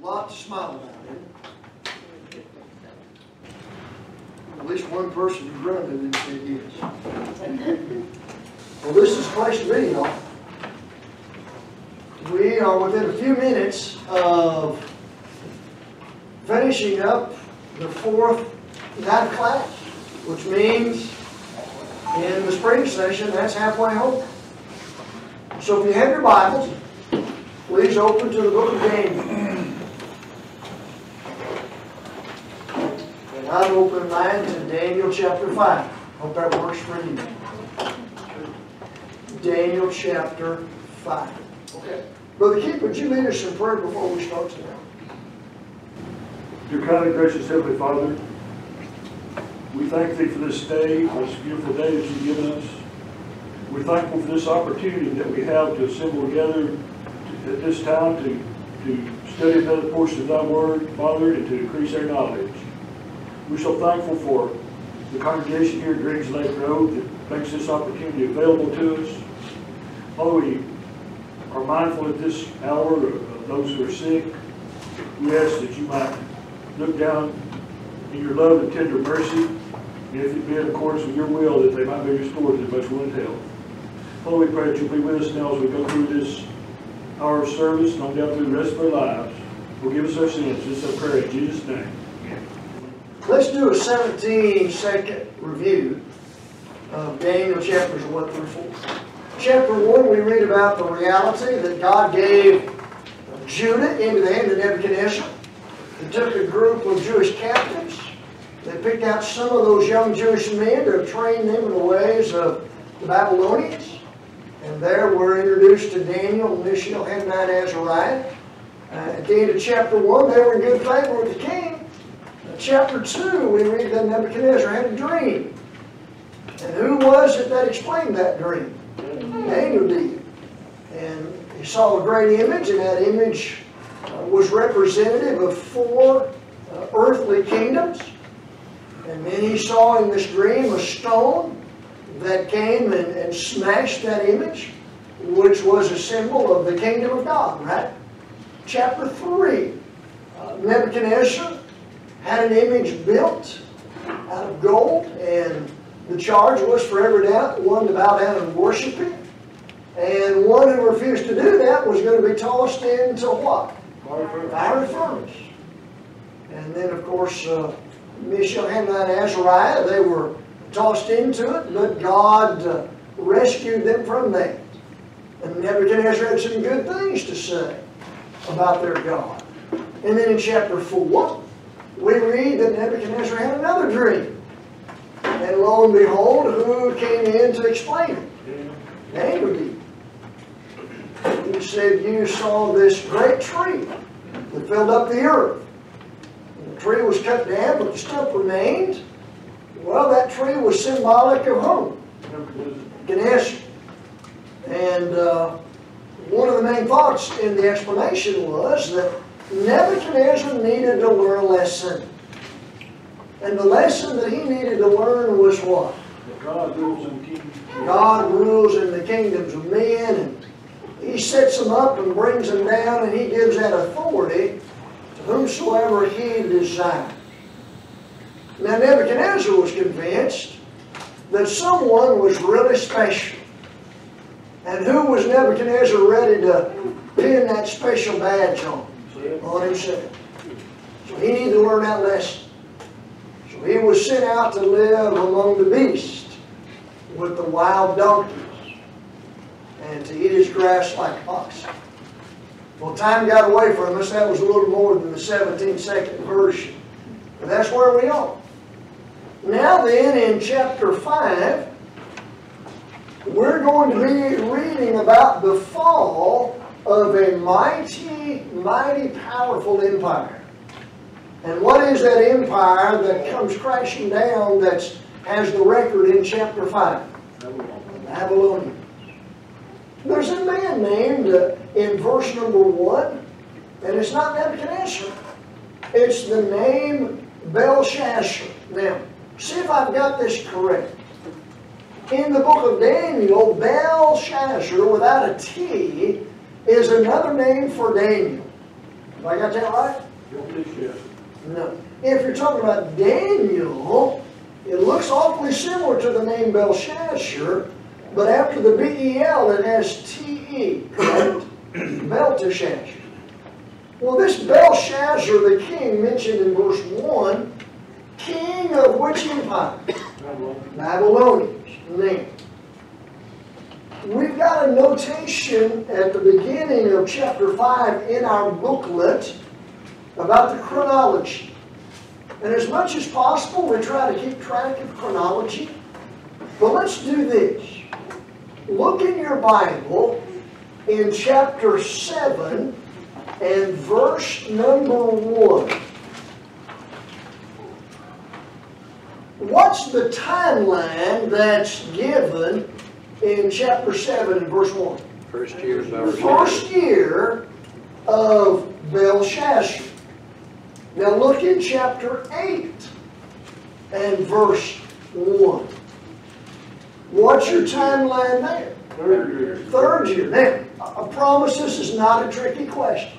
A lot to smile about, it? At least one person grunted and said yes. Well, this is place to be. We are within a few minutes of finishing up the fourth night class, which means in the spring session, that's halfway home. So if you have your Bibles, please open to the book of Daniel. And I've opened mine to Daniel chapter 5. Hope that works for you. Daniel chapter 5. Okay. Brother Keith, would you lead us in prayer before we start tonight? Dear kind and gracious Heavenly Father, we thank Thee for this day, this beautiful day that You've given us. We're thankful for this opportunity that we have to assemble together to- at this time to, to study another portion of Thy Word, Father, and to increase our knowledge. We're so thankful for the congregation here at Griggs Lake Road that makes this opportunity available to us. Father, we are mindful at this hour of those who are sick. We ask that You might look down in your love and tender mercy, and if it be in accordance with your will, that they might be restored to much good health. Father, we pray that you'll be with us now as we go through this hour of service and on down through the rest of our lives. Forgive us our sins. This is our prayer in Jesus' name. Let's do a 17 second review of Daniel chapters 1 through 4. Chapter 1, we read about the reality that God gave Judah into the hand of Nebuchadnezzar. He took a group of Jewish captives. They picked out some of those young Jewish men to train them in the ways of the Babylonians. And there we're introduced to Daniel, Mishael, and Azariah. Uh, at the end of chapter 1, they were in good favor with the king. Chapter 2, we read that Nebuchadnezzar had a dream. And who was it that explained that dream? Daniel did. And he saw a great image, and that image uh, was representative of four uh, earthly kingdoms. And then he saw in this dream a stone that came and, and smashed that image, which was a symbol of the kingdom of God, right? Chapter 3, uh, Nebuchadnezzar had an image built out of gold, and the charge was for every doubt one to bow down and worship it. And one who refused to do that was going to be tossed into what? Fiery furnace. And then, of course, uh, Mishael, Hananiah, and Azariah, they were tossed into it, but God uh, rescued them from that. And Nebuchadnezzar had some good things to say about their God. And then in chapter 4, we read that Nebuchadnezzar had another dream. And lo and behold, who came in to explain it? Daniel. He said, You saw this great tree that filled up the earth. And the tree was cut down, but the stump remained. Well, that tree was symbolic of whom? Ganesh. And uh, one of the main thoughts in the explanation was that Nebuchadnezzar needed to learn a lesson. And the lesson that he needed to learn was what? God rules and kings. God rules in the kingdoms of men, and he sets them up and brings them down, and he gives that authority to whomsoever he desires. Now, Nebuchadnezzar was convinced that someone was really special. And who was Nebuchadnezzar ready to pin that special badge on? On himself. So he needed to learn that lesson. He was sent out to live among the beasts with the wild donkeys and to eat his grass like oxen. Well, time got away from us. That was a little more than the 17 second version. But that's where we are. Now then, in chapter 5, we're going to be reading about the fall of a mighty, mighty powerful empire. And what is that empire that comes crashing down that has the record in chapter 5? Babylonians. There's a man named uh, in verse number 1, and it's not Nebuchadnezzar. It's the name Belshazzar. Now, see if I've got this correct. In the book of Daniel, Belshazzar, without a T, is another name for Daniel. Have I got that right? Belteshazzar. No. If you're talking about Daniel, it looks awfully similar to the name Belshazzar, but after the B-E-L, it has T-E, correct? Belteshazzar. Well, this Belshazzar, the king mentioned in verse 1, king of which empire? Babylon. Babylonians. Name. We've got a notation at the beginning of chapter 5 in our booklet about the chronology. And as much as possible, we try to keep track of chronology. But let's do this. Look in your Bible in chapter 7 and verse number 1. What's the timeline that's given in chapter 7 and verse 1? First year of The first year of Belshazzar. Now look in chapter 8 and verse 1. What's your timeline there? Third year. Third year. Now, I promise this is not a tricky question.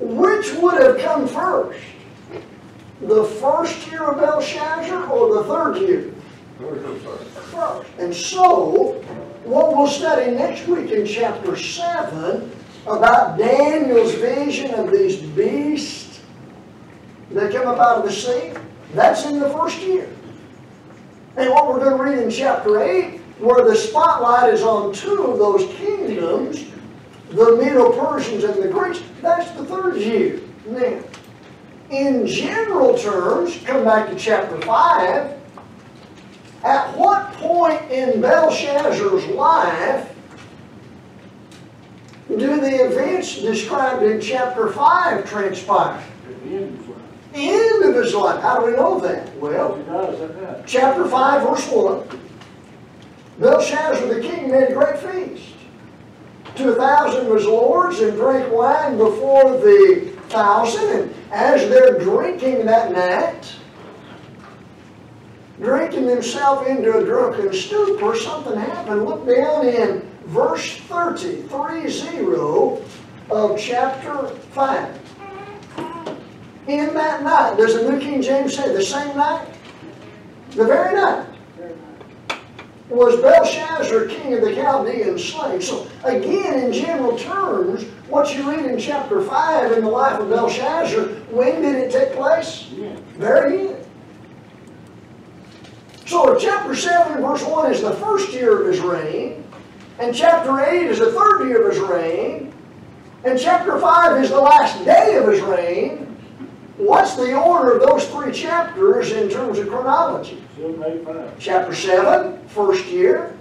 Which would have come first? The first year of Belshazzar or the third year? first. And so, what we'll study next week in chapter 7 about Daniel's vision of these beasts that come up out of the sea, that's in the first year. And what we're going to read in chapter 8, where the spotlight is on two of those kingdoms, the Medo-Persians and the Greeks, that's the third year. Now, in general terms, come back to chapter 5, at what point in Belshazzar's life do the events described in chapter 5 transpire? At the end. The end of his life. How do we know that? Well, at chapter 5, verse 1. Belshazzar the king made a great feast. To a thousand of his lords and drank wine before the thousand. And as they're drinking that night, drinking themselves into a drunken stupor, something happened. Look down in verse 30, 30 of chapter 5. In that night, does the New King James say the same night? The very night was Belshazzar, king of the Chaldeans, slain. So, again, in general terms, what you read in chapter 5 in the life of Belshazzar, when did it take place? Yeah. Very end. So, chapter 7, verse 1 is the first year of his reign, and chapter 8 is the third year of his reign, and chapter 5 is the last day of his reign, what's the order of those three chapters in terms of chronology? Seven, eight, five. Chapter 7, first year.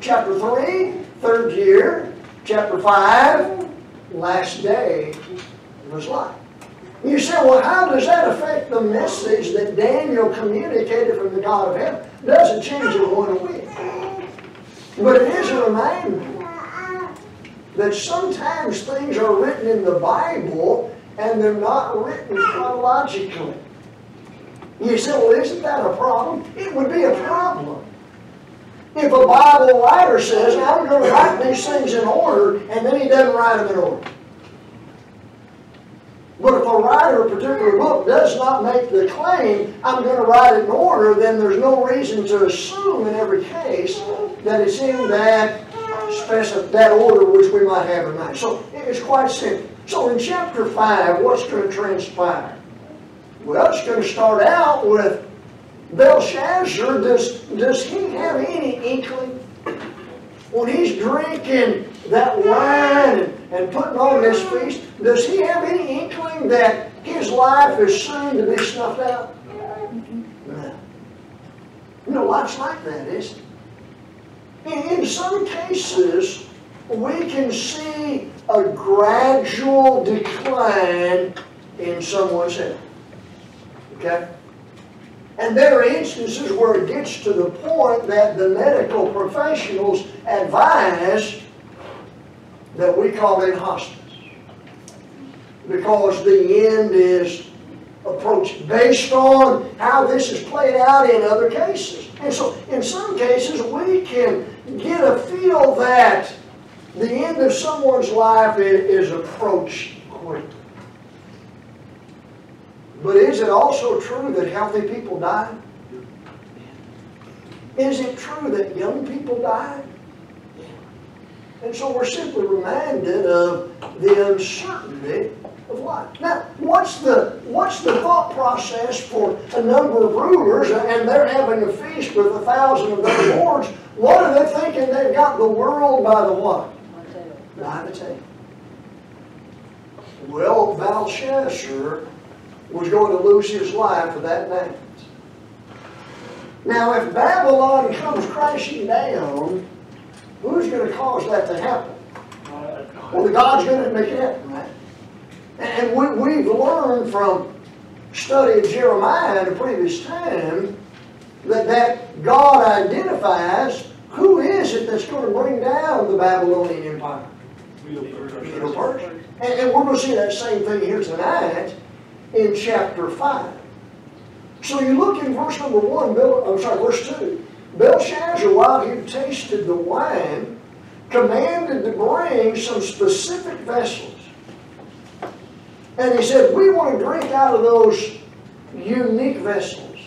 Chapter 3, third year. Chapter 5, last day of his life. You say, well, how does that affect the message that Daniel communicated from the God of heaven? Doesn't change it one whit. But it is a reminder that sometimes things are written in the Bible and they're not written chronologically. You say, well, isn't that a problem? It would be a problem. If a Bible writer says, I'm going to write these things in order, and then he doesn't write them in order. But if a writer of a particular book does not make the claim, I'm going to write it in order, then there's no reason to assume in every case that it's in that specific, that order which we might have in mind. So it's quite simple. So in chapter 5, what's going to transpire? Well, it's going to start out with Belshazzar. Does, does he have any inkling? When he's drinking that wine and, and putting on this feast, does he have any inkling that his life is soon to be snuffed out? No. You know, life's like that, isn't it? In, some cases, we can see a gradual decline in someone's health. Okay? And there are instances where it gets to the point that the medical professionals advise that we call in hospice. Because the end is approaching, based on how this is played out in other cases. And so, in some cases, we can get a feel that the end of someone's life i- is approaching. quickly. But is it also true that healthy people die? Is it true that young people die? And so we're simply reminded of the uncertainty. Now, what's the, what's the thought process for a number of rulers and they're having a feast with a thousand of their lords? What are they thinking? They've got the world by the what? By the tail. Well, Belshazzar was going to lose his life for that night. Now, if Babylon comes crashing down, who's going to cause that to happen? Well, the God's going to make it happen? And we, we've learned from study of Jeremiah in a previous time that, that God identifies who is it that's going to bring down the Babylonian Empire. Medo-Persia. And, and we're going to see that same thing here tonight in chapter 5. So you look in verse number 1, Bel, I'm sorry, verse 2. Belshazzar, while he tasted the wine, commanded to bring some specific vessels. And he said, We want to drink out of those unique vessels.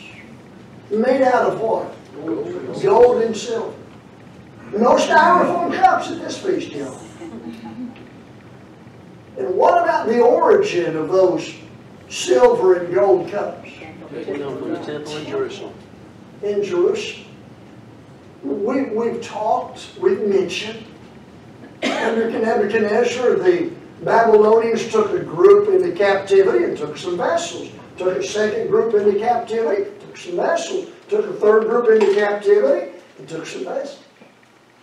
Made out of what? Gold and silver. No styrofoam cups at this feast, y'all. And what about the origin of those silver and gold cups? Temple in Jerusalem. in Jerusalem. We, we've talked, we've mentioned, under Nebuchadnezzar, the Babylonians took a group into captivity and took some vessels. Took a second group into captivity, took some vessels. Took a third group into captivity and took some vessels.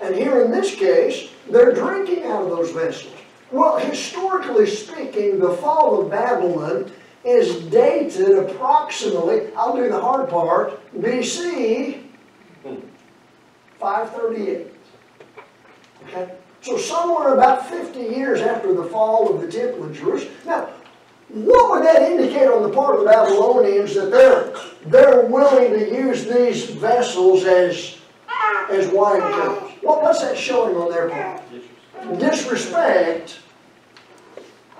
And here in this case, they're drinking out of those vessels. Well, historically speaking, the fall of Babylon is dated approximately, I'll do the hard part, BC hmm. 538. Okay? So somewhere about 50 years after the fall of the temple in Jerusalem. Now, what would that indicate on the part of the Babylonians that they're, they're willing to use these vessels as, as wine cups? What, what's that showing on their part? Disrespect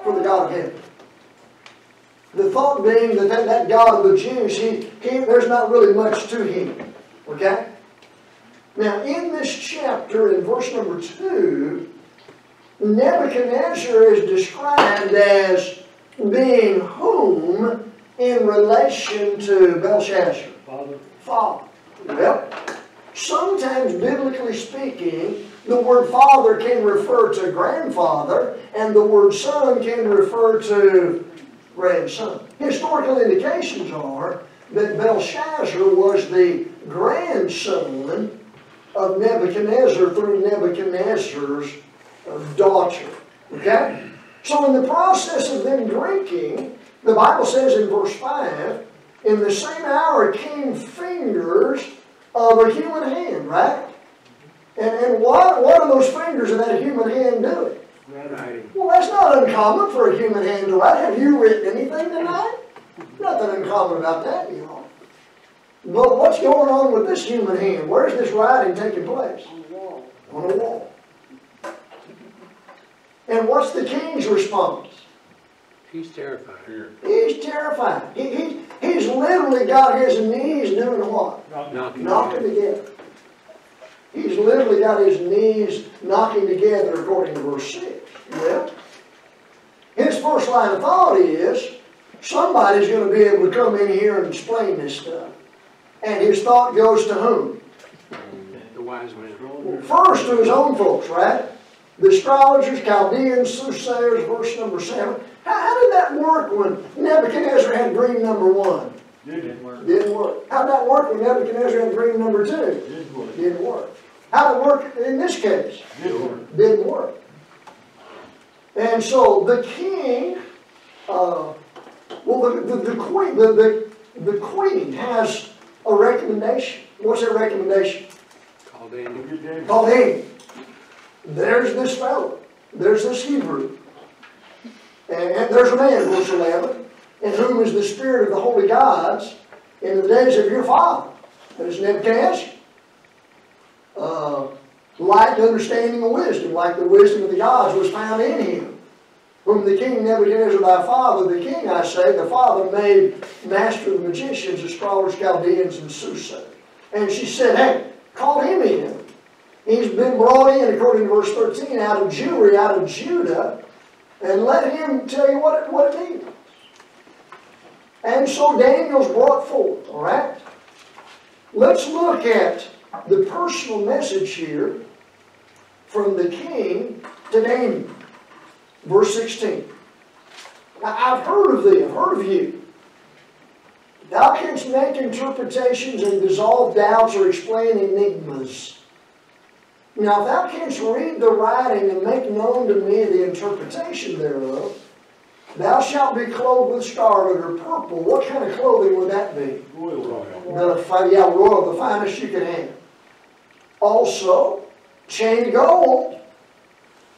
for the God of heaven. The thought being that that, that God of the Jews, he, he, there's not really much to him. Okay? Now, in this chapter, in verse number 2, Nebuchadnezzar is described as being whom in relation to Belshazzar? Father, Father. Well, sometimes biblically speaking, the word father can refer to grandfather, and the word son can refer to grandson. Historical indications are that Belshazzar was the grandson of Nebuchadnezzar through Nebuchadnezzar's uh, daughter. Okay? So, in the process of them drinking, the Bible says in verse 5, in the same hour came fingers of a human hand, right? And, and what, what are those fingers of that human hand doing? Well, that's not uncommon for a human hand to write. Have you written anything tonight? Nothing uncommon about that, you know. But what's going on with this human hand? Where's this writing taking place? on the wall. On a wall. And what's the king's response? He's terrified. He's terrified. He, he, he's literally got his knees doing what? Knocking. knocking together. He's literally got his knees knocking together according to verse 6. Well, his first line of thought is somebody's going to be able to come in here and explain this stuff. And his thought goes to whom? The wise man. First to his own folks, right? The astrologers, Chaldeans, soothsayers, verse number 7. How, how did that work when Nebuchadnezzar had dream number 1? didn't work. Didn't work. How'd that work when Nebuchadnezzar had dream number 2? Didn't work. Didn't work. How'd it work in this case? Didn't work. Didn't work. And so the king, uh, well, the, the, the queen, the, the, the queen has a recommendation. What's that recommendation? Call Daniel. At Daniel. There's this fellow, there's this Hebrew, and, and there's a man, verse 11, in whom is the spirit of the holy gods in the days of your father, that is Nebuchadnezzar. Uh, light understanding of wisdom, like the wisdom of the gods was found in him, whom the king Nebuchadnezzar thy father, the king, I say, the father made master of the magicians, astrologers, Chaldeans, and soothsayers. And she said, hey, call him in. He's been brought in, according to verse 13, out of Jewry, out of Judah, and let him tell you what it, what it means. And so Daniel's brought forth, all right? Let's look at the personal message here from the king to Daniel. Verse 16. Now, I've heard of thee, I've heard of you. Thou canst make interpretations and dissolve doubts or explain enigmas. Now, if thou canst read the writing and make known to me the interpretation thereof, thou shalt be clothed with scarlet or purple. What kind of clothing would that be? Royal. The, yeah, royal, the finest you can have. Also, chain gold,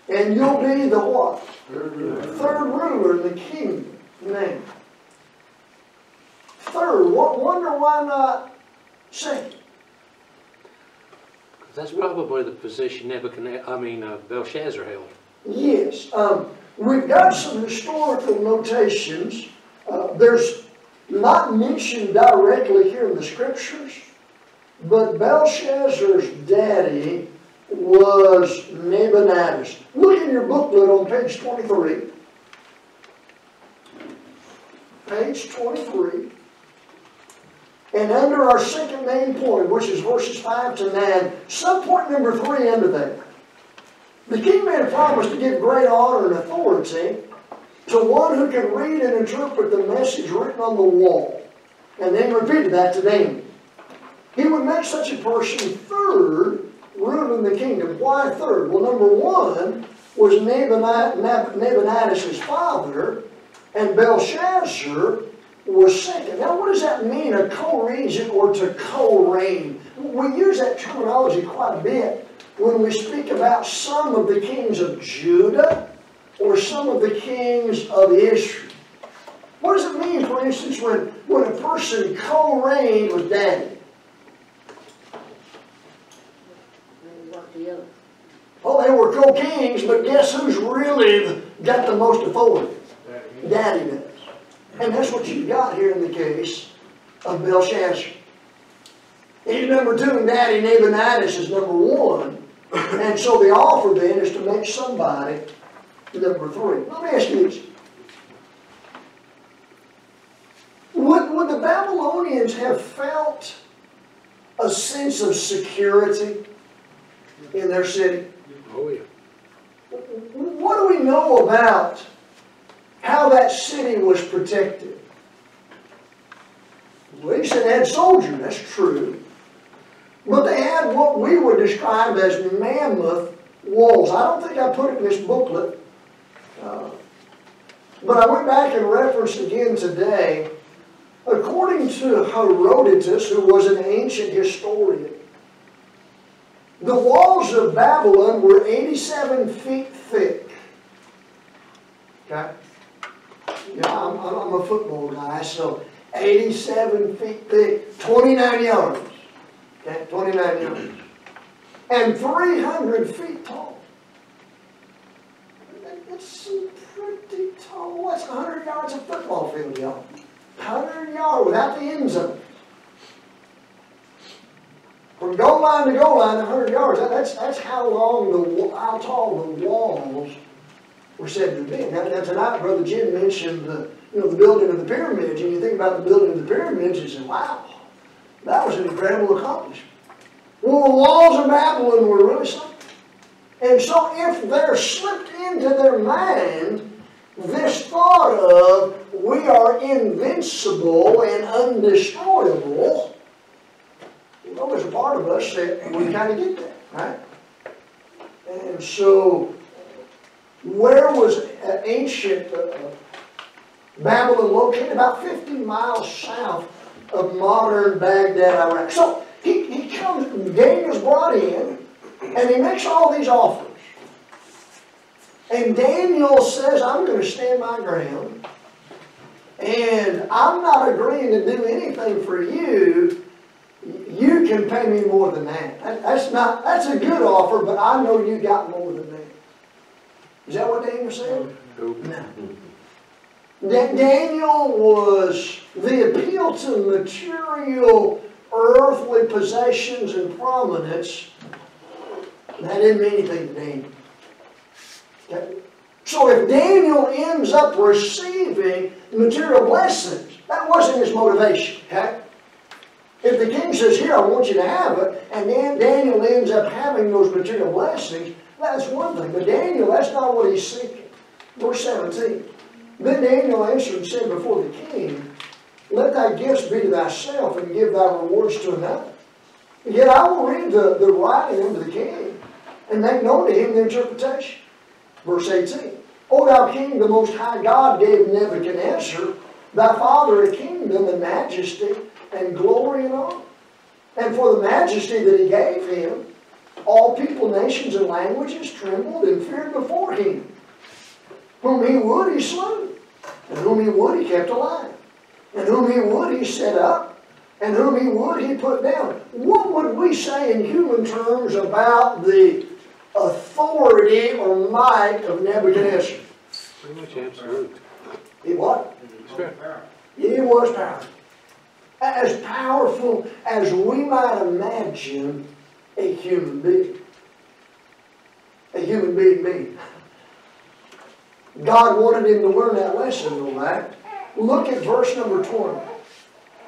and you'll be the what? Third ruler in the kingdom. Name. Third, what, wonder why not second? That's probably the position Nebuchadnezzar, I mean uh, Belshazzar held. Yes, um, we've got some historical notations. Uh, there's not mentioned directly here in the scriptures, but Belshazzar's daddy was Nabonidus. Look in your booklet on page 23. Page 23. And under our second main point, which is verses 5 to 9, subpoint number 3 under there. The king made a promise to give great honor and authority to one who can read and interpret the message written on the wall. And then repeated that to Daniel. He would make such a person third ruling the kingdom. Why third? Well, number one was Nabonidus' father, and Belshazzar was second. Now, what does that mean, a co-regent or to co-reign? We use that terminology quite a bit when we speak about some of the kings of Judah or some of the kings of Israel. What does it mean, for instance, when, when a person co-reigned with daddy? Oh, they were co-kings, but guess who's really got the most authority? Daddy does. And that's what you've got here in the case of Belshazzar. He's number two, and Daddy Nabonidus is number one. And so the offer then is to make somebody number three. Let me ask you this. Would, would the Babylonians have felt a sense of security in their city? Oh, yeah. What do we know about how that city was protected? Well, you said they had soldiers, that's true. But they had what we would describe as mammoth walls. I don't think I put it in this booklet. uh, But I went back and referenced again today. According to Herodotus, who was an ancient historian, the walls of Babylon were 87 feet thick. Okay? Yeah, I'm, I'm a football guy, so 87 feet thick, 29 yards. Okay, 29 yards. And 300 feet tall. That's pretty tall. That's 100 yards of football field, y'all. 100 yards without the end zone. From goal line to goal line, 100 yards. That- That's, that's how long the, how tall the walls were said to be. Now, now tonight, Brother Jim mentioned the, you know, the building of the pyramids, and you think about the building of the pyramids, you say, wow, that was an incredible accomplishment. Well, the walls of Babylon were really something. And so if there slipped into their mind this thought of we are invincible and undestroyable, well, there's a part of us that we kind of get that, right? And so, where was ancient uh, Babylon located? About 50 miles south of modern Baghdad, Iraq. So, he, he comes, Daniel's brought in, and he makes all these offers. And Daniel says, I'm going to stand my ground, and I'm not agreeing to do anything for you. You can pay me more than that. That- That's not, that's a good offer, but I know you got more than that. Is that what Daniel said? No. Da- Daniel was the appeal to material earthly possessions and prominence. That didn't mean anything to Daniel. Okay? So if Daniel ends up receiving material blessings, that wasn't his motivation, okay? If the king says, here, I want you to have it, and then Daniel ends up having those material blessings, that's one thing. But Daniel, that's not what he's seeking. Verse 17. Then Daniel answered and said before the king, Let thy gifts be to thyself, and give thy rewards to another. Yet I will read the, the writing unto the king, and make known to him the interpretation. Verse 18. O thou king, the most high God gave Nebuchadnezzar, thy father, a kingdom and majesty, and glory and honor. And for the majesty that he gave him, all people, nations, and languages trembled and feared before him. Whom he would, he slew. And whom he would, he kept alive. And whom he would, he set up. And whom he would, he put down. What would we say in human terms about the authority or might of Nebuchadnezzar? Pretty much absolute. He what? He was powerful. As powerful as we might imagine a human being. A human being being. God wanted him to learn that lesson, all right? Look at verse number 20.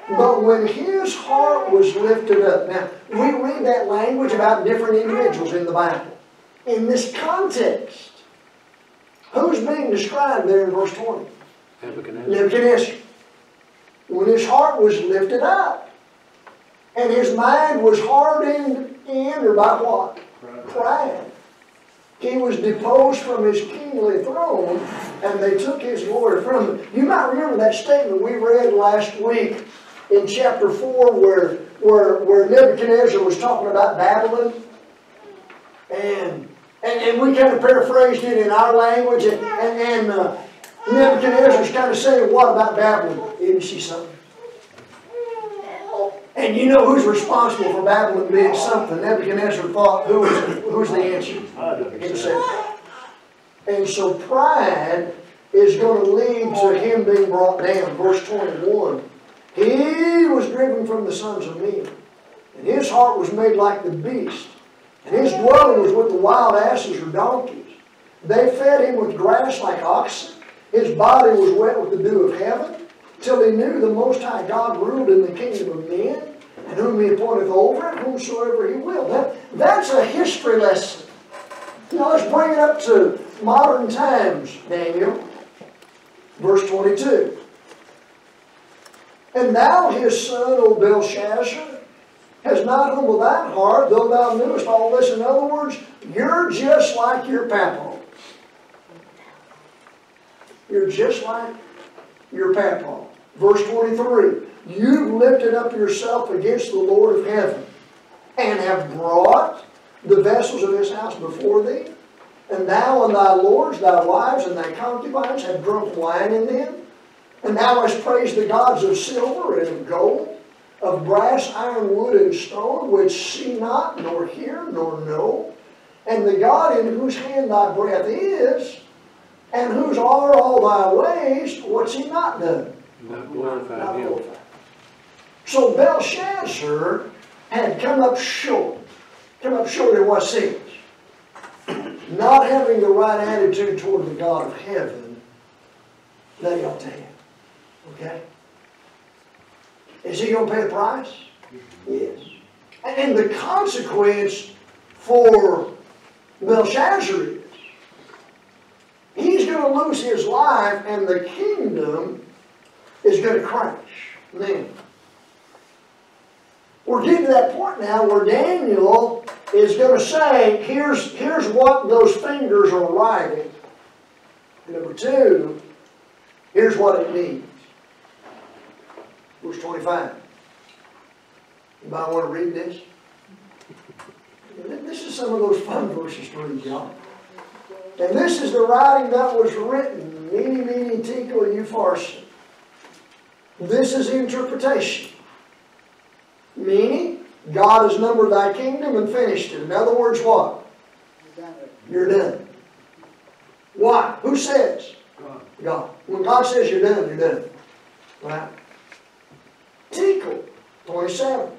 But when his heart was lifted up, now we read that language about different individuals in the Bible. In this context, who's being described there in verse 20? Nebuchadnezzar. Nebuchadnezzar. When his heart was lifted up, and his mind was hardened in, or by what? Pride. He was deposed from his kingly throne, and they took his glory from him. You might remember that statement we read last week in chapter 4 where, where, where Nebuchadnezzar was talking about Babylon. And, and, and we kind of paraphrased it in our language, and, and, and uh, Nebuchadnezzar's kind of saying, What about Babylon? Isn't she something? And you know who's responsible for Babylon being something? Nebuchadnezzar thought, who was, who's the answer? Himself. And so pride is going to lead to him being brought down. Verse 21. He was driven from the sons of men, and his heart was made like the beast, and his dwelling was with the wild asses or donkeys. They fed him with grass like oxen. His body was wet with the dew of heaven, till he knew the Most High God ruled in the kingdom of men, and whom he appointeth over it, whomsoever he will. That, that's a history lesson. Now let's bring it up to modern times, Daniel. Verse 22. And thou, his son, O Belshazzar, has not humbled thine heart, though thou knewest all this. In other words, you're just like your papa. You're just like your papa. Verse 23. You've lifted up yourself against the Lord of heaven, and have brought the vessels of his house before thee. And thou and thy lords, thy wives, and thy concubines have drunk wine in them. And thou hast praised the gods of silver and of gold, of brass, iron, wood, and stone, which see not, nor hear, nor know. And the God in whose hand thy breath is, and whose are all thy ways, what's he not done? Not Not glorified him. glorified. So Belshazzar had come up short, come up short in what sense? Not having the right attitude toward the God of heaven that he ought to have. Okay? Is he going to pay the price? Yes. And the consequence for Belshazzar is he's going to lose his life and the kingdom is going to crash. Then, we're getting to that point now where Daniel is going to say, here's, here's what those fingers are writing. Number two, here's what it means. Verse 25. Anybody want to read this? This is some of those fun verses to read, y'all. And this is the writing that was written, mene, mene, tekel, upharsin. This is the interpretation. Meaning, God has numbered thy kingdom and finished it. In other words, what? You're done. Why? Who says? God. God. When God says you're done, you're done. Right? Tekel, 27.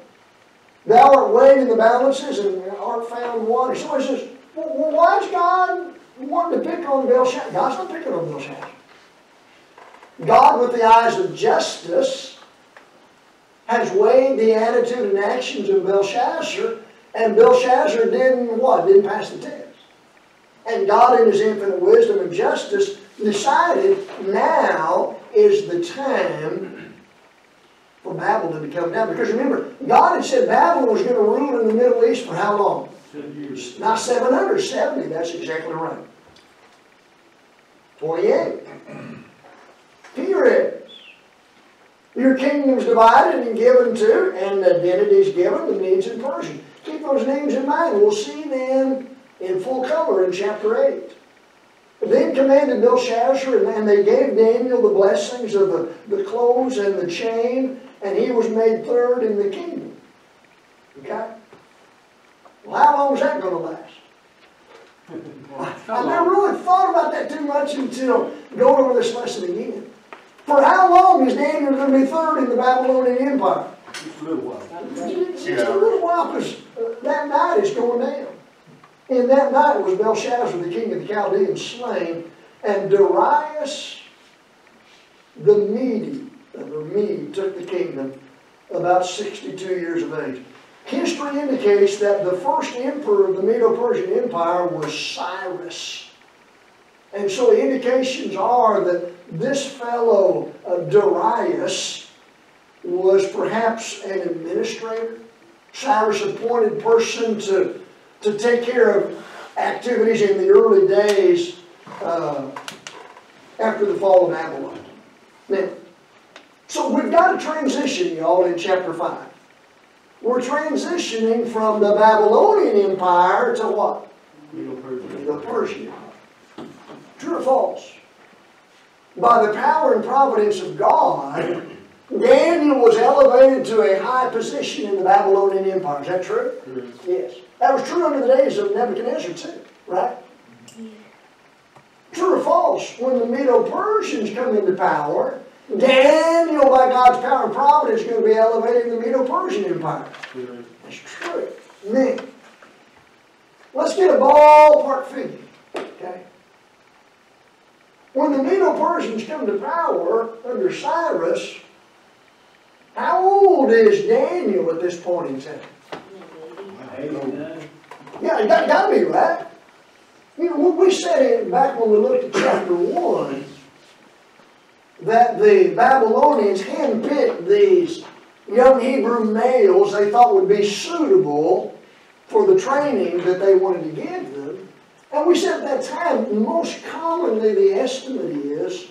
Thou art weighed in the balances and art found wanting. Somebody says, well, well, why is God wanting to pick on Belshazzar? God's not picking on Belshazzar. God, with the eyes of justice, has weighed the attitude and actions of Belshazzar, and Belshazzar didn't what? Didn't pass the test. And God, in His infinite wisdom and justice, decided now is the time for Babylon to come down. Because remember, God had said Babylon was going to rule in the Middle East for how long? Not 770, that's exactly right. 28. Peres. Your kingdom's divided and given to, and identities given, the Medes and Persian. Keep those names in mind. We'll see them in full color in chapter 8. Then commanded Belshazzar, and, and they gave Daniel the blessings of the, the clothes and the chain, and he was made third in the kingdom. Okay? Well, how long is that going to last? I never really thought about that too much until going over this lesson again. For how long is Daniel going to be third in the Babylonian Empire? Just a little while. Just a little while, because uh, that night is going down. And that night was Belshazzar, the king of the Chaldeans, slain, and Darius the Mede, or Mede, took the kingdom about 62 years of age. History indicates that the first emperor of the Medo-Persian Empire was Cyrus. And so the indications are that this fellow, uh, Darius, was perhaps an administrator, Cyrus appointed person to, to take care of activities in the early days uh, after the fall of Babylon. Now, so we've got a transition, y'all, in chapter 5. We're transitioning from the Babylonian Empire to what? Medo-Persian. The Persian Empire. True or false? By the power and providence of God, Daniel was elevated to a high position in the Babylonian Empire. Is that true? Correct. Yes. That was true under the days of Nebuchadnezzar too, right? True or false? When the Medo-Persians come into power, Daniel, by God's power and providence, is going to be elevated in the Medo-Persian Empire. Correct. That's true. Now, let's get a ballpark figure, okay? When the Medo-Persians come to power under Cyrus, how old is Daniel at this point in time? Yeah, it got, gotta be right. You know, what we said it back when we looked at chapter one, that the Babylonians handpicked these young Hebrew males they thought would be suitable for the training that they wanted to give them. And we said at that time, most commonly the estimate is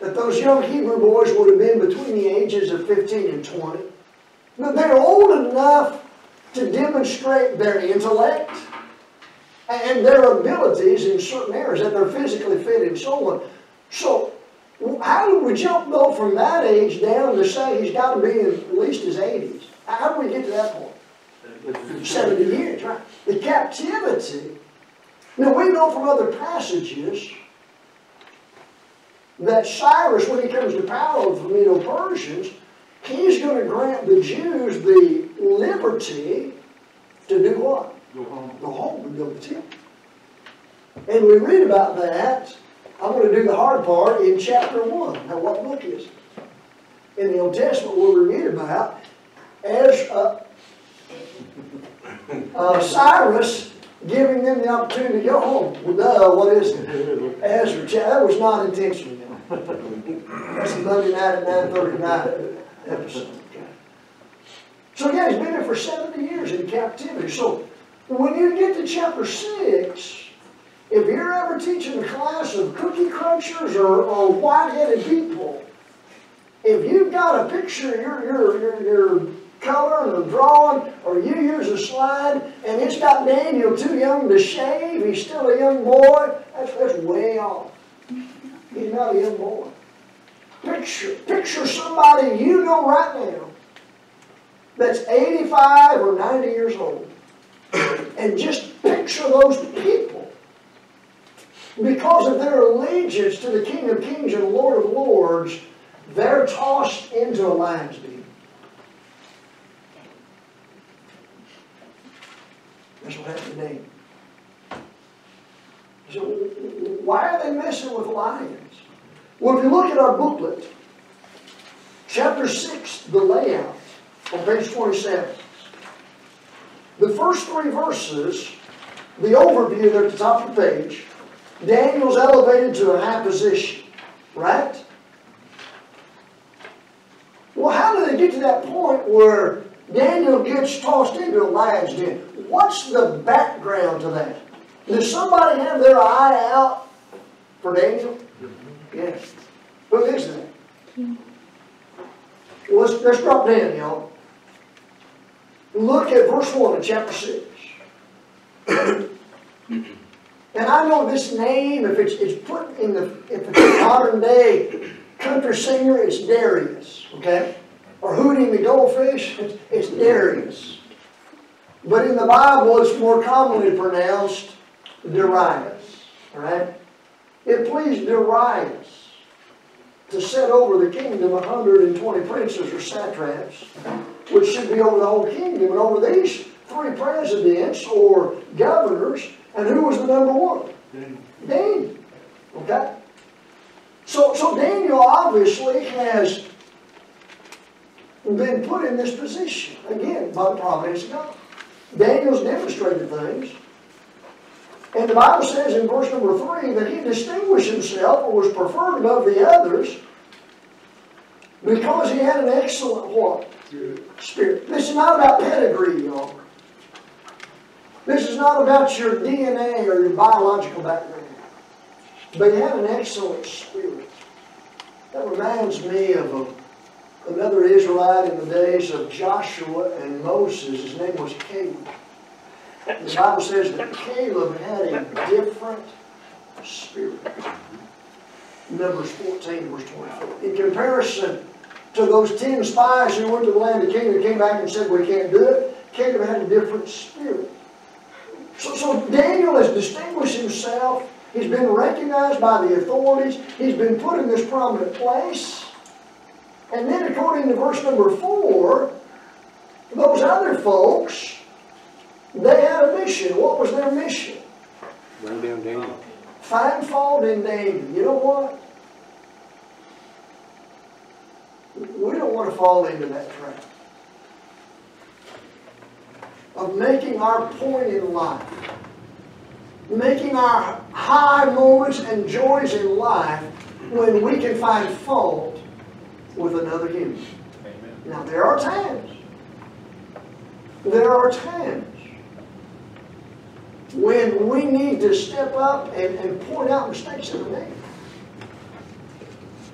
that those young Hebrew boys would have been between the ages of 15 and 20. But they're old enough to demonstrate their intellect and their abilities in certain areas, that they're physically fit and so on. So, how do we jump though from that age down to say he's got to be in at least his 80s? How do we get to that point? 70 years, right? The captivity. Now we know from other passages that Cyrus, when he comes to power with the Medo-Persians, he's going to grant the Jews the liberty to do what? Go home. Go home and build the temple. And we read about that. I'm going to do the hard part in chapter 1. Now, what book is it? In the Old Testament, what we read about as uh, uh, Cyrus giving them the opportunity to go home. Duh, what is it? Ezra, that was not intentional. That's a Monday night at 9:30 night episode. So yeah, he's been there for 70 years in captivity. So when you get to chapter 6, if you're ever teaching a class of cookie crunchers or, or white-headed people, if you've got a picture, your, your, your, your color and a drawing, or you use a slide, and it's got Daniel too young to shave, he's still a young boy, that's, that's way off. He's not a young boy. Picture, picture somebody you know right now that's 85 or 90 years old. And just picture those people because of their allegiance to the King of Kings and Lord of Lords, they're tossed into a lion's den. That's what happened to. So why are they messing with lions? Well, if you look at our booklet, chapter 6, the layout, on page 27, the first three verses, the overview there at the top of the page, Daniel's elevated to a high position, right? Well, how do they get to that point where Daniel gets tossed into a lion's den? What's the background to that? Does somebody have their eye out for Daniel? Yes. Who is that? Well, let's, let's drop down, y'all. Look at verse 1 of chapter 6. and I know this name, if it's, it's put in the, if it's a modern day country singer, it's Darius, okay? Or Hootie the Blowfish, it's, it's Darius. But in the Bible, it's more commonly pronounced Darius, all right? It pleased Darius to set over the kingdom 120 princes or satraps, which should be over the whole kingdom, and over these three presidents or governors, and who was the number one? Daniel. Daniel. Okay? So, so Daniel obviously has been put in this position, again, by the providence of God. Daniel's demonstrated things. And the Bible says in verse number three that he distinguished himself or was preferred above the others because he had an excellent what? Spirit. This is not about pedigree, y'all. This is not about your DNA or your biological background. But he had an excellent spirit. That reminds me of a, another Israelite in the days of Joshua and Moses. His name was Caleb. The Bible says that Caleb had a different spirit. Numbers 14, verse 24. In comparison to those 10 spies who went to the land of Canaan and came back and said, We can't do it, Caleb had a different spirit. So, so Daniel has distinguished himself. He's been recognized by the authorities. He's been put in this prominent place. And then, according to verse number 4, those other folks, they had a mission. What was their mission? Bring down Daniel. Find fault in Daniel. You know what? We don't want to fall into that trap of making our point in life, making our high moments and joys in life when we can find fault with another human. Now, there are times, there are times when we need to step up and, and point out mistakes in the name.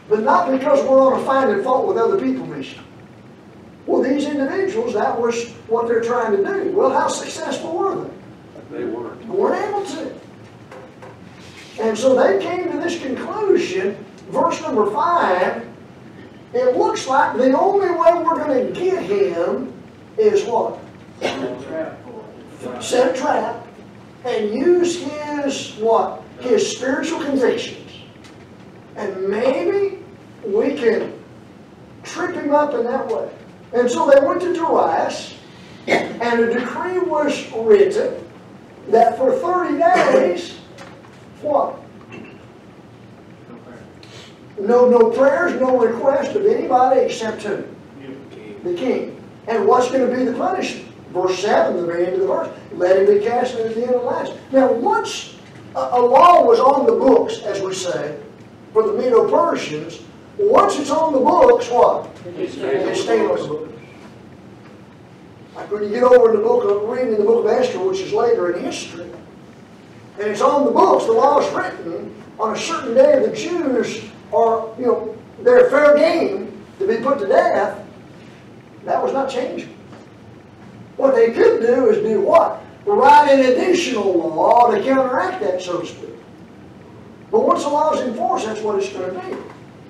But not because we're on a finding fault with other people mission. Well, these individuals, that was what they're trying to do. Well, how successful were they? They weren't. They weren't able to. And so they came to this conclusion, verse number five, it looks like the only way we're going to get him is what? Set a trap and use his what? His spiritual convictions. And maybe we can trip him up in that way. And so they went to Darius, and a decree was written that for 30 days, what? No, no prayers, no request of anybody except who? The king. And what's going to be the punishment? Verse 7, the very end of the verse. Let him be cast into the inner lives. Now, once a, a law was on the books, as we say, for the Medo-Persians, once it's on the books, what? It's It stayed on the books. Like when you get over in the book of, reading in the book of Esther, which is later in history, and it's on the books, the law is written, on a certain day the Jews are, you know, they're fair game to be put to death, that was not changing. What they could do is do what? Write an additional law to counteract that, so to speak. But once the law is enforced, that's what it's going to be.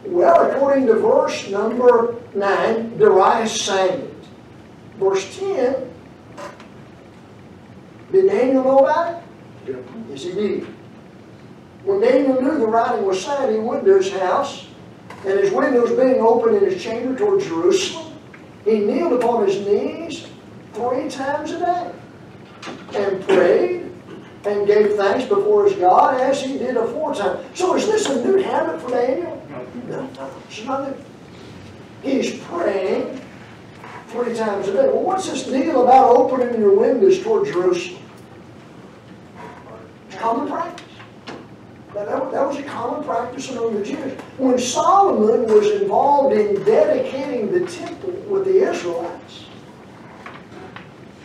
Well, according to verse number 9, Darius sang it. Verse 10, did Daniel know about it? Yes, he did. When Daniel knew the writing was signed, he went to his house, and his windows being open in his chamber toward Jerusalem, he kneeled upon his knees three times a day, and prayed, and gave thanks before his God as he did aforetime. So is this a new habit for Daniel? No, no, it's not. He's praying three times a day. Well, what's this deal about opening your windows toward Jerusalem? It's common practice. That, that, that was a common practice among the Jews. When Solomon was involved in dedicating the temple with the Israelites,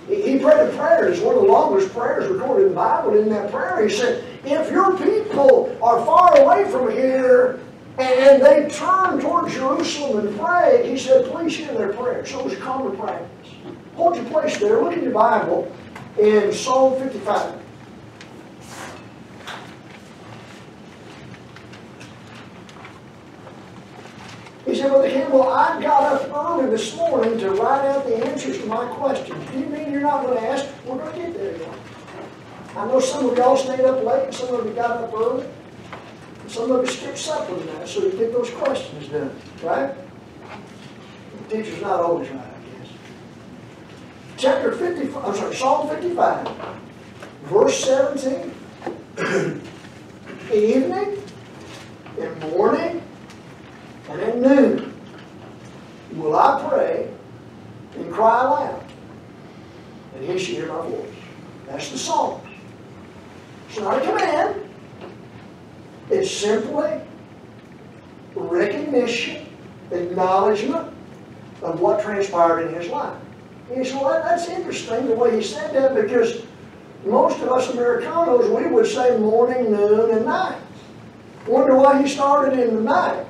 he prayed a prayer. It's one of the longest prayers recorded in the Bible. In that prayer, he said, If your people are far away from here and they turn toward Jerusalem and pray, he said, please hear their prayer. So it was a common practice. Hold your place there. Look in your Bible in Psalm 55. He said, Brother Campbell, I got up early this morning to write out the answers to my questions. Do you mean you're not going to ask? We're going to get there. I know some of y'all stayed up late, and some of you got up early. Some of you skipped supper tonight, so you get those questions done, right? The teacher's not always right, I guess. Chapter 55, I'm sorry, Psalm 55, verse 17. Evening and morning and at noon will I pray and cry aloud, and he shall hear my voice. That's the Psalms. It's not a command. It's simply recognition, acknowledgement of what transpired in his life. And you say, well, that's interesting the way he said that because most of us Americanos, we would say morning, noon, and night. Wonder why he started in the night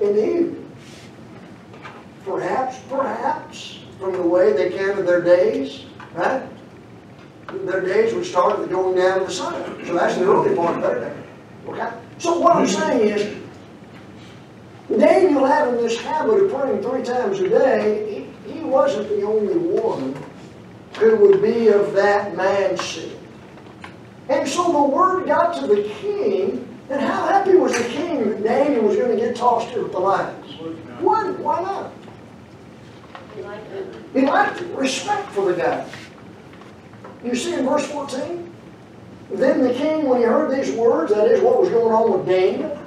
in the evening. Perhaps, perhaps, from the way they counted their days, right? Their days would start at the going down of the sun. So that's the early part of their day. Okay? So what I'm saying is, Daniel having this habit of praying three times a day, he, he wasn't the only one who would be of that mindset. And so the word got to the king, and how happy was the king that Daniel was going to get tossed with the lions? Why, why not? He liked it. Respect for the guy. You see in verse 14? Then the king, when he heard these words, that is what was going on with Daniel,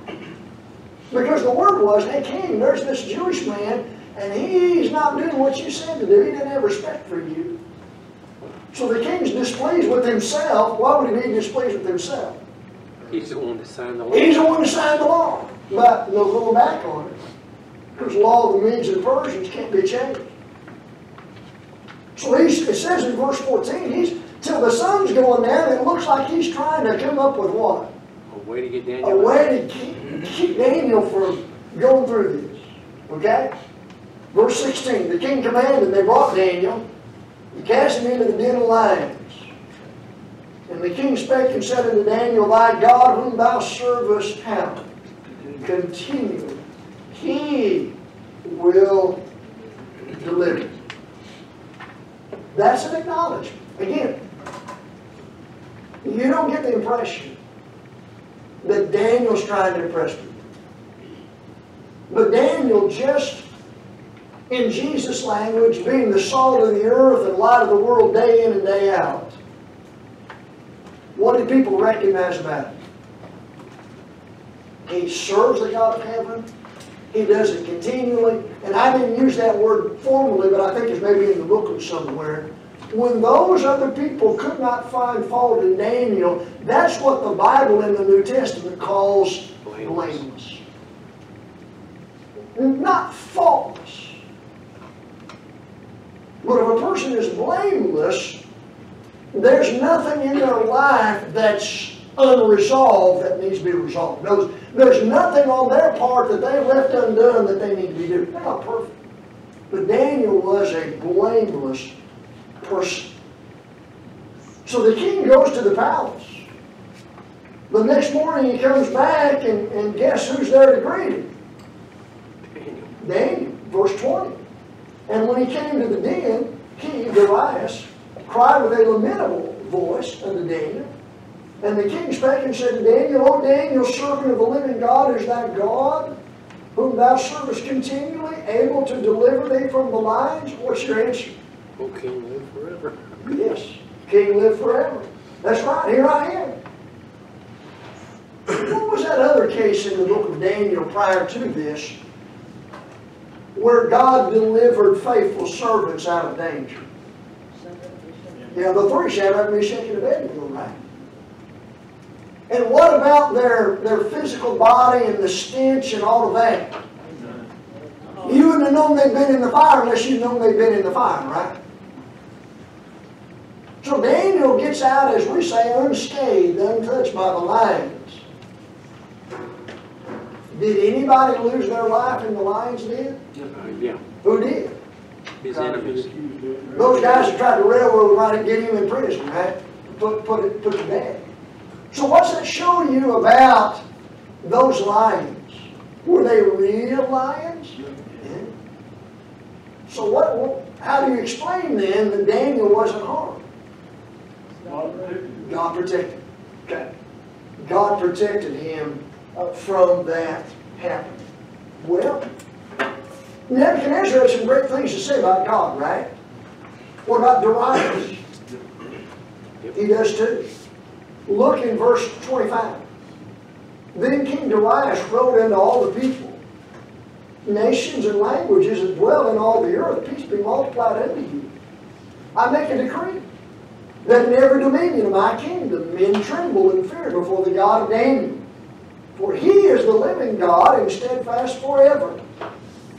because the word was, hey king, there's this Jewish man, and he's not doing what you said to do. He didn't have respect for you. So the king's displeased with himself. Why would he be displeased with himself? He's the one that signed the law. He's the one who signed the law. But no going back on it. Because the law of the Medes and Persians can't be changed. So he's, it says in verse 14, he's till the sun's going down, it looks like he's trying to come up with what? A way to get Daniel. A way to keep, keep Daniel from going through this. Okay? Verse 16, the king commanded, they brought Daniel, and cast him into the den of lions. And the king spake and said unto Daniel, Thy God whom thou servest how? Continually. He will deliver. That's an acknowledgement. Again, you don't get the impression that Daniel's trying to impress people. But Daniel just, in Jesus' language, being the salt of the earth and light of the world day in and day out, what did people recognize about him? He serves the God of heaven. He does it continually. And I didn't use that word formally, but I think it's maybe in the booklet somewhere. When those other people could not find fault in Daniel, that's what the Bible in the New Testament calls Blameless. Not faultless. But if a person is blameless, there's nothing in their life that's unresolved that needs to be resolved. There's, there's nothing on their part that they've left undone that they need to be. They're not perfect. But Daniel was a blameless person. So the king goes to the palace. The next morning he comes back and, and guess who's there to greet him? Daniel. Verse 20. And when he came to the den, he, Darius, cried with a lamentable voice unto Daniel, And the king spake and said to Daniel, O Daniel, servant of the living God, is thy God, whom thou servest continually, able to deliver thee from the lions? What's your answer? O King, live forever. Yes, king live forever. That's right, here I am. What was that other case in the book of Daniel prior to this, where God delivered faithful servants out of danger? Yeah, the three Shadrach, Meshach, and Abednego, right? And what about their, their physical body and the stench and all of that? You wouldn't have known they'd been in the fire unless you'd known they'd been in the fire, right? So Daniel gets out, as we say, unscathed, untouched by the lions. Did anybody lose their life in the lions den? Uh, Yeah, Who did? his enemies. Those guys that tried to railroad right and get him in prison, right? Put, put it, put to bed. So what's that show you about those lions? Were they real lions? Yeah. So what, what, how do you explain then that Daniel wasn't harmed? God protected. Okay. God protected him uh, from that happening. Well, Nebuchadnezzar had some great things to say about God, right? What about Darius? He does too. Look in verse 25. Then King Darius wrote unto all the people, nations and languages that dwell in all the earth, peace be multiplied unto you. I make a decree that in every dominion of my kingdom men tremble and fear before the God of Daniel. For he is the living God and steadfast forever.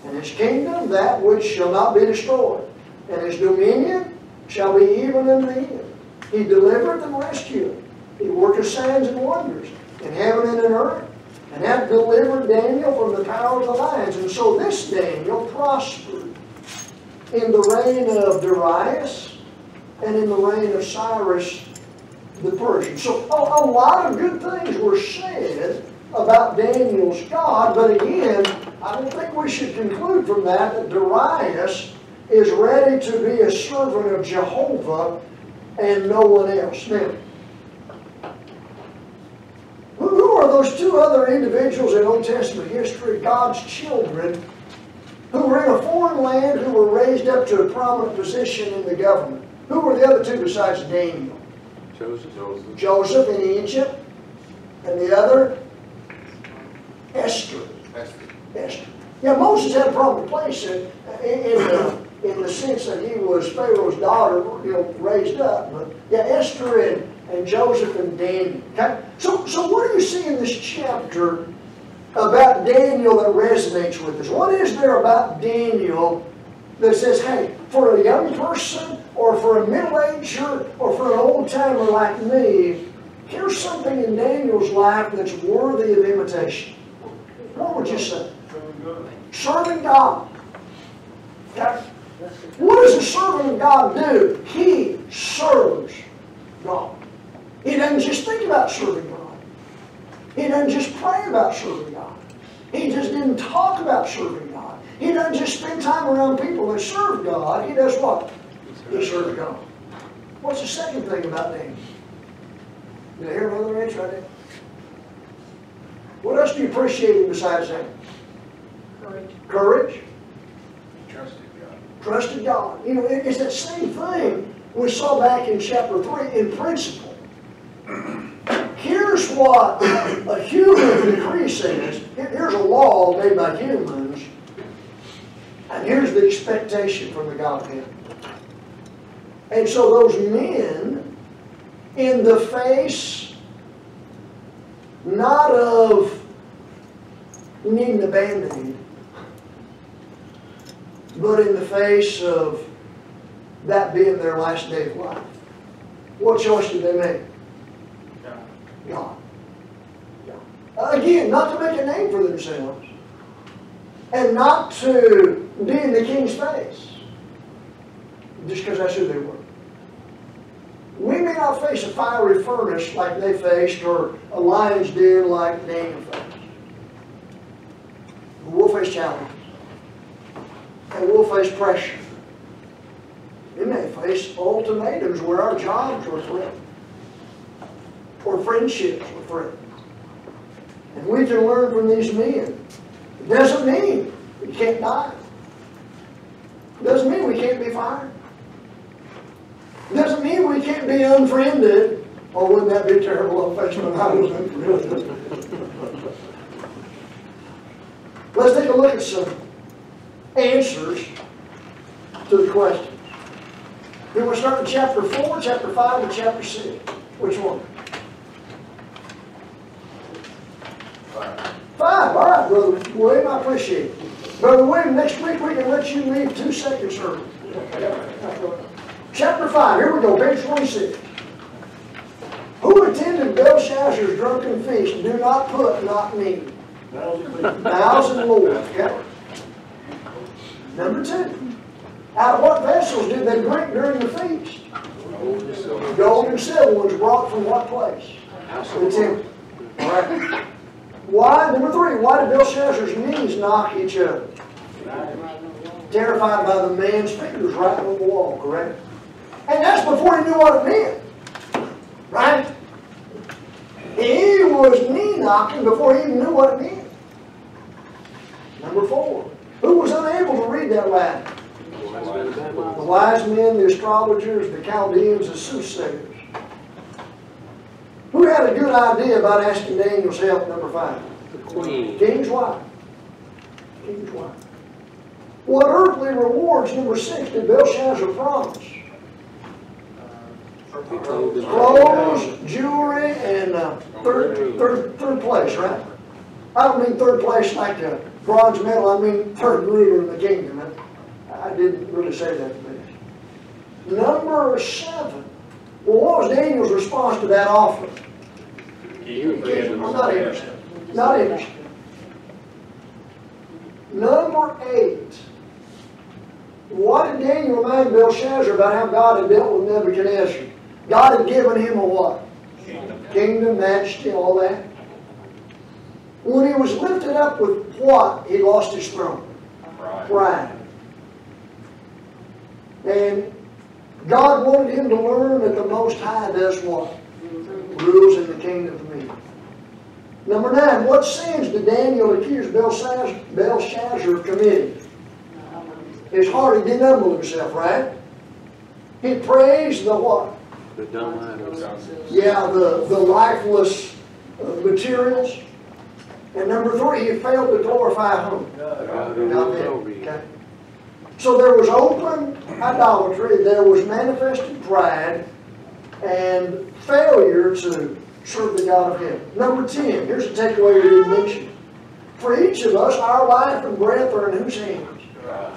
And his kingdom that which shall not be destroyed. And his dominion shall be even unto the end. He delivereth and rescueth. He worketh signs and wonders in heaven and in earth. And hath delivered Daniel from the power of the lions. And so this Daniel prospered in the reign of Darius and in the reign of Cyrus the Persian. So a, a lot of good things were said about Daniel's God, but again, I don't think we should conclude from that that Darius is ready to be a servant of Jehovah and no one else. Now, who, who are those two other individuals in Old Testament history, God's children, who were in a foreign land, who were raised up to a prominent position in the government? Who were the other two besides Daniel? Joseph. Joseph. Joseph in Egypt, and the other, Esther. Esther. Yeah, Moses had a prominent place in, in, in, the, in the sense that he was Pharaoh's daughter, you know, raised up. But yeah, Esther and, and Joseph and Daniel. Okay? So, so what do you see in this chapter about Daniel that resonates with us? What is there about Daniel that says, hey, for a young person or for a middle-ager or for an old-timer like me, here's something in Daniel's life that's worthy of imitation. What would you say? Serving God. What does a servant of God do? He serves God. He doesn't just think about serving God. He doesn't just pray about serving God. He just didn't talk about serving God. He doesn't just spend time around people that serve God. He does what? He serves God. What's the second thing about Daniel? Did I hear another answer right there? What else do you appreciate besides that? Courage. Courage, Trusted God. trusted God. You know, it- it's that same thing we saw back in chapter 3 in principle. Here's what a human decree says. Here's a law made by humans. And here's the expectation from the Godhead. And so those men, in the face not of needing a band-aid, but in the face of that being their last day of life, what choice did they make? God. God. Again, not to make a name for themselves, and not to be in the king's face, just because that's who they were. We may not face a fiery furnace like they faced, or a lion's den like Daniel faced. But we'll face challenges. And we'll face pressure. We may face ultimatums where our jobs are threatened. or friendships with threatened. And we can learn from these men. It doesn't mean we can't die. It doesn't mean we can't be fired. It doesn't mean we can't be unfriended. Oh, wouldn't that be terrible if I was unfriended? Let's take a look at some answers to the questions. Then we'll start in chapter four, chapter five, and chapter six? Which one? Five, all right, Brother William, I appreciate it. Brother William, next week we can let you leave two seconds early. Chapter five, here we go, page twenty-six. Who attended Belshazzar's drunken feast? Do not put not me. Thousand. Thousand lords, okay? Number two. Out of what vessels did they drink during the feast? Gold and silver was brought from what place? The temple. All right. Why, number three, why did Belshazzar's knees knock each other? Terrified by the man's fingers right on the wall, correct? And that's before he knew what it meant. Right? He was knee knocking before he even knew what it meant. Number four, who was unable to read that Latin? The wise men, the astrologers, the Chaldeans, the soothsayers. Who had a good idea about asking Daniel's help, number five? The queen. King's wife. King's wife. What earthly rewards, number six, did Belshazzar promise? He. Clothes, jewelry, and uh, third, third, third place, right? I don't mean third place like a bronze medal, I mean third ruler in the kingdom. I didn't really say that to me. Number seven. Well, what was Daniel's response to that offer? I'm not interested. Not interested. Number eight. What did Daniel remind Belshazzar about how God had dealt with Nebuchadnezzar? God had given him a what? Kingdom, majesty, all that. When he was lifted up with what, he lost his throne? Pride. And God wanted him to learn that the Most High does what? Rules in the kingdom of men. Number nine, what sins did Daniel accuse Belshazzar, Belshazzar of committing? His heart, he didn't humble himself, right? He praised the what? The dumb idols. Yeah, the, the lifeless uh, materials. And number three, he failed to glorify whom? God who God rules did. over you. Okay. So there was open idolatry, there was manifested pride, and failure to serve the God of heaven. Number 10, here's a takeaway we didn't mention. For each of us, our life and breath are in whose hands?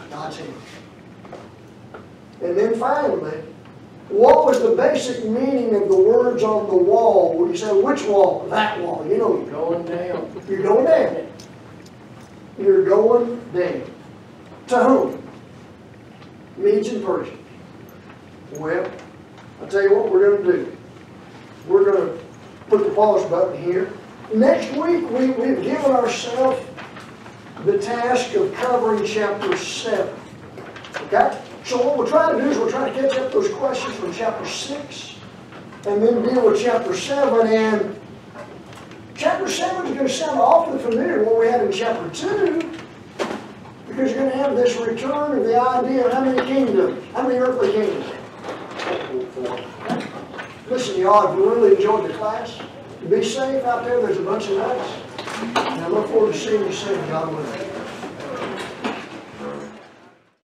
God's hands. And then finally, what was the basic meaning of the words on the wall? When you say, which wall? That wall. You know, you're Going down. you're going down. You're going down. To whom? Medes and Persians. Well, I'll tell you what we're going to do. We're going to put the pause button here. Next week, we, we've given ourselves the task of covering chapter 7. Okay? So what we're trying to do is we're trying to catch up those questions from chapter 6 and then deal with chapter 7 and Chapter 7 is going to sound awfully familiar to what we had in chapter 2 because you're going to have this return of the idea of how many kingdoms, how many earthly kingdoms. Listen, y'all, if you really enjoyed the class, be safe out there. There's a bunch of us. And I look forward to seeing you soon, God willing.